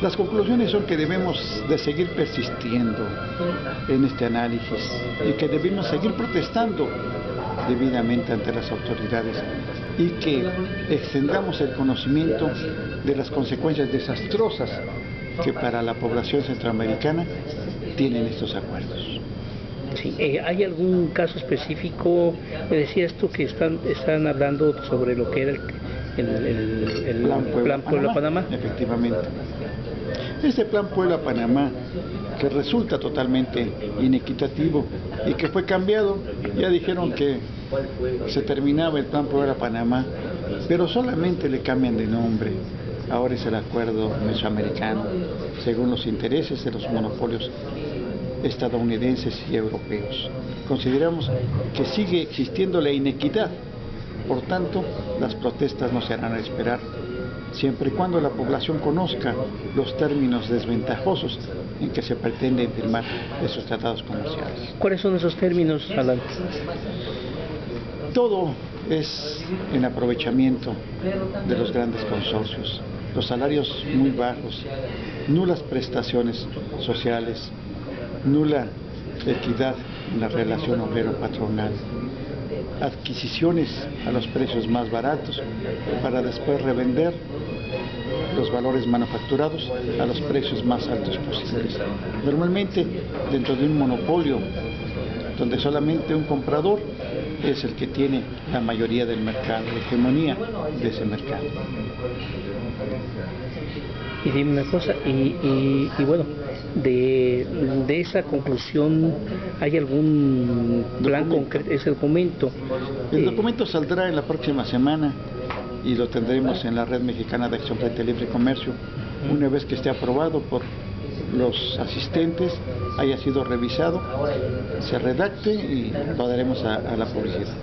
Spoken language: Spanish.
Las conclusiones son que debemos de seguir persistiendo en este análisis y que debemos seguir protestando debidamente ante las autoridades y que extendamos el conocimiento de las consecuencias desastrosas que para la población centroamericana tienen estos acuerdos. Sí, eh, ¿Hay algún caso específico? Me decías tú que están, están hablando sobre lo que era el, el, el, plan Puebla-Panamá. Efectivamente. Este plan Puebla-Panamá, que resulta totalmente inequitativo y que fue cambiado, ya dijeron que se terminaba el plan Puebla-Panamá, pero solamente le cambian de nombre. Ahora es el acuerdo mesoamericano, según los intereses de los monopolios estadounidenses y europeos. Consideramos que sigue existiendo la inequidad, por tanto, las protestas no se harán a esperar, siempre y cuando la población conozca los términos desventajosos en que se pretende firmar esos tratados comerciales. ¿Cuáles son esos términos, Alan? Todo es en aprovechamiento de los grandes consorcios, los salarios muy bajos, nulas prestaciones sociales, nula equidad en la relación obrero-patronal, adquisiciones a los precios más baratos para después revender los valores manufacturados a los precios más altos posibles. Normalmente dentro de un monopolio donde solamente un comprador es el que tiene la mayoría del mercado, la hegemonía de ese mercado. Y dime una cosa, y, bueno, de, de, esa conclusión, ¿hay algún plan concreto? ¿Es el documento? El documento saldrá en la próxima semana y lo tendremos en la Red Mexicana de Acción Frente Libre y Comercio, una vez que esté aprobado por los asistentes, haya sido revisado, se redacte y lo daremos a, a la publicidad.